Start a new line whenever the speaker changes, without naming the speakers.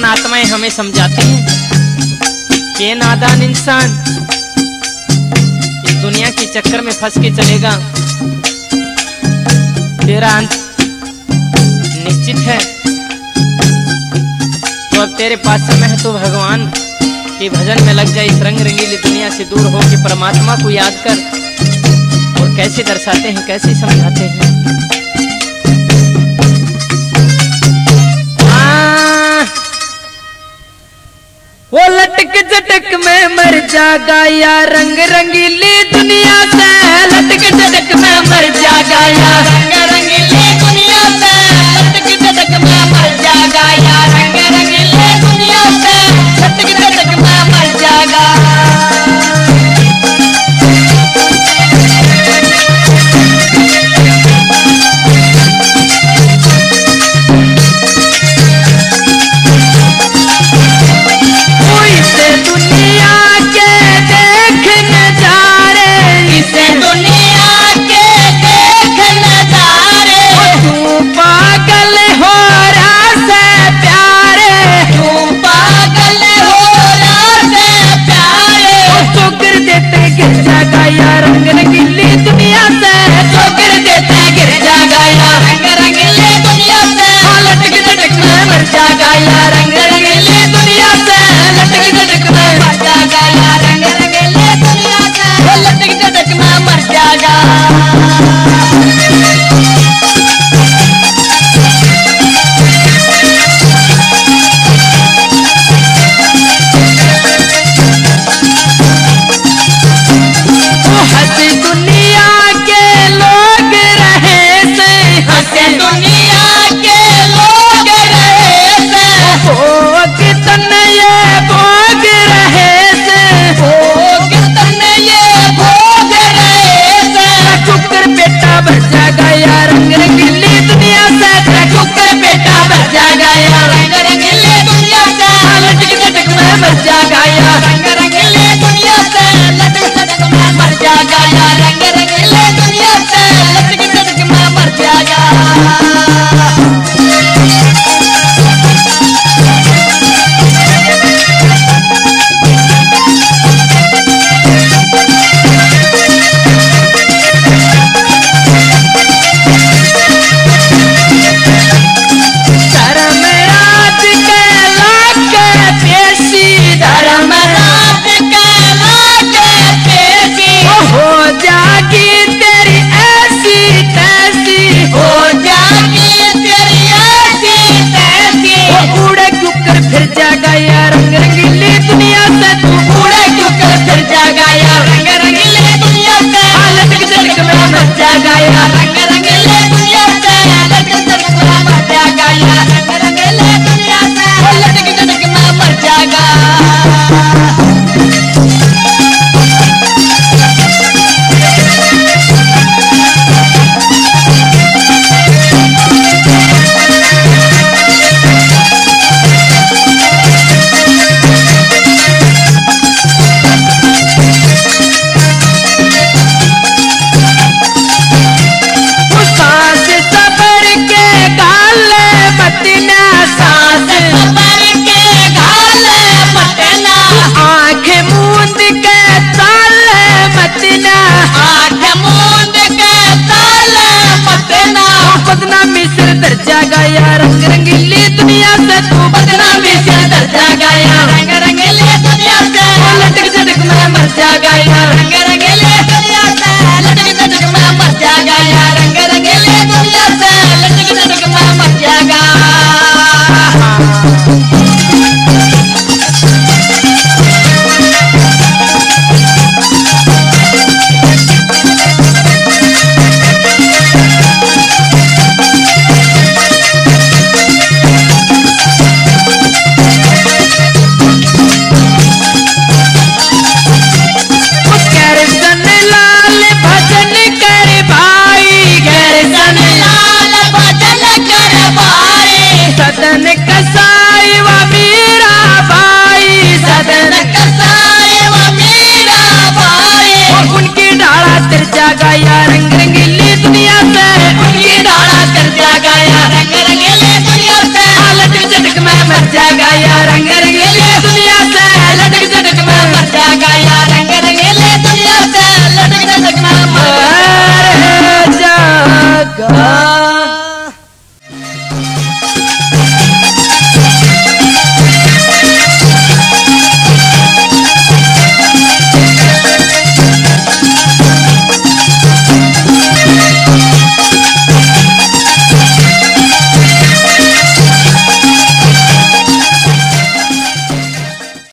महान आत्माएँ हमें समझाती हैं कि नादान इंसान इस दुनिया के चक्कर में फंस के चलेगा। तेरा अंत निश्चित है। तो अब तेरे पास समय है तो भगवान के भजन में लग जाए इस रंग रंगीली दुनिया से दूर होकर परमात्मा को याद कर और कैसे दर्शाते हैं, कैसे समझाते हैं। लटक झटक में मर जागा या रंग रंगीली दुनिया से। लटक झटक में मर जागा या
जगया मर जाएगा या रंग रंगीले दुनिया से लटक झटक में मर
जाएगा या रंग रंगीले दुनिया से लटक झटक में मर
जाएगा